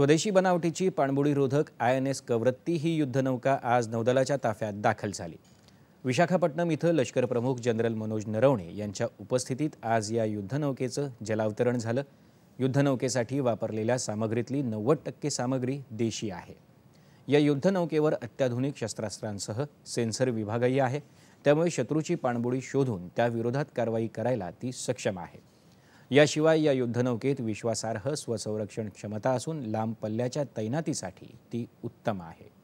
स्वदेशी बनावटीची पाणबुडी रोधक आय एन एस कवरत्ती ही युद्धनौका आज नौदलाच्या ताफ्यात दाखल झाली. विशाखापट्टणम इथं लष्कर प्रमुख जनरल मनोज नरवणे यांच्या उपस्थितीत आज या युद्धनौकेचं जलावतरण झालं. युद्धनौकेसाठी वापरलेल्या सामग्रीतली नव्वद टक्के सामग्री देशी आहे. या युद्धनौकेवर अत्याधुनिक शस्त्रास्त्रांसह सेन्सर विभागही आहे. त्यामुळे शत्रूची पाणबुडी शोधून त्याविरोधात कारवाई करायला ती सक्षम आहे. याशिवाय या युद्धनौकेत विश्वासार्ह स्वसंरक्षण क्षमता असून लांब पल्ल्याच्या तैनातीसाठी ती उत्तम आहे.